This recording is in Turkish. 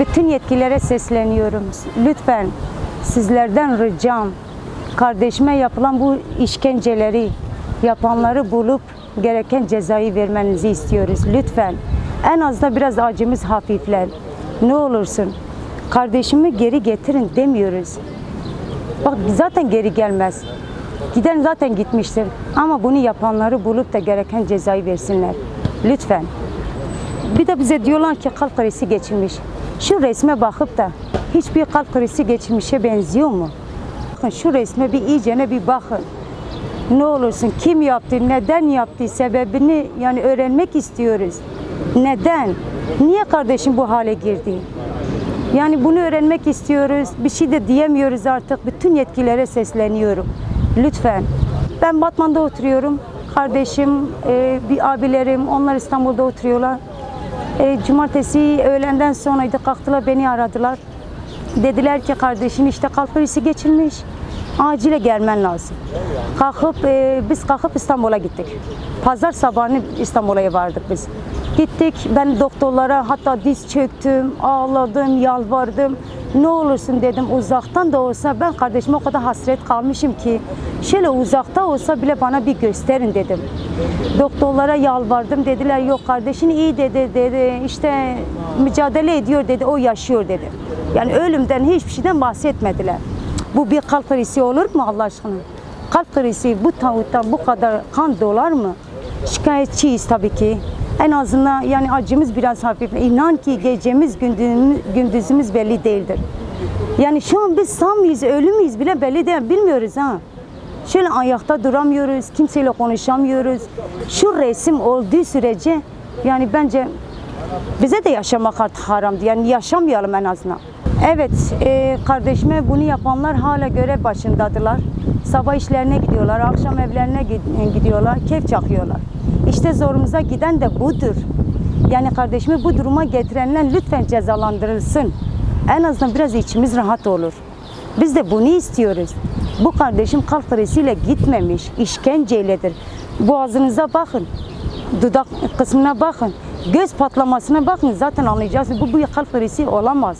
Bütün yetkililere sesleniyorum. Lütfen sizlerden ricam kardeşime yapılan bu işkenceleri yapanları bulup gereken cezayı vermenizi istiyoruz. Lütfen. En azından biraz acımız hafifler. Ne olursun. Kardeşimi geri getirin demiyoruz. Bak zaten geri gelmez. Giden zaten gitmiştir. Ama bunu yapanları bulup da gereken cezayı versinler. Lütfen. Bir de bize diyorlar ki kalp krizi geçirmiş. Şu resme bakıp da hiçbir kalp krizi geçirmişe benziyor mu? Bakın şu resme bir iyicene bir bakın. Ne olursun kim yaptı, neden yaptı, sebebini yani öğrenmek istiyoruz. Neden? Niye kardeşim bu hale girdi? Yani bunu öğrenmek istiyoruz. Bir şey de diyemiyoruz artık. Bütün yetkililere sesleniyorum. Lütfen. Ben Batman'da oturuyorum. Kardeşim, e, bir abilerim, onlar İstanbul'da oturuyorlar. E, cumartesi öğlenden sonraydı kalktılar beni aradılar. Dediler ki kardeşin işte kalp krizi geçirmiş. Acile gelmen lazım. Kalkıp e, biz kalkıp İstanbul'a gittik. Pazar sabahını İstanbul'a vardık biz. Gittik ben doktorlara hatta diz çöktüm, ağladım, yalvardım. Ne olursun dedim uzaktan da olsa ben kardeşime o kadar hasret kalmışım ki şöyle uzakta olsa bile bana bir gösterin dedim. Doktorlara yalvardım dediler yok kardeşin iyi dedi dedi işte mücadele ediyor dedi o yaşıyor dedi. Yani ölümden hiçbir şeyden bahsetmediler. Bu bir kalp krizi olur mu Allah aşkına? Kalp krizi bu tavuktan bu kadar kan dolar mı? Şikayetçiyiz tabii ki. En azından yani acımız biraz hafif. İnan ki gecemiz gündüzümüz, belli değildir. Yani şu an biz sağ mıyız, ölü müyüz bile belli değil. Bilmiyoruz ha. Şöyle ayakta duramıyoruz, kimseyle konuşamıyoruz. Şu resim olduğu sürece yani bence bize de yaşamak artık haramdı. Yani yaşamayalım en azından. Evet, e, kardeşime bunu yapanlar hala görev başındadılar. Sabah işlerine gidiyorlar, akşam evlerine gid- gidiyorlar, keyif çakıyorlar. İşte zorumuza giden de budur. Yani kardeşimi bu duruma getirenler lütfen cezalandırılsın. En azından biraz içimiz rahat olur. Biz de bunu istiyoruz. Bu kardeşim kalp kriziyle gitmemiş, işkenceyledir. Boğazınıza bakın, dudak kısmına bakın, göz patlamasına bakın zaten anlayacaksınız. Bu bir kalp krizi olamaz.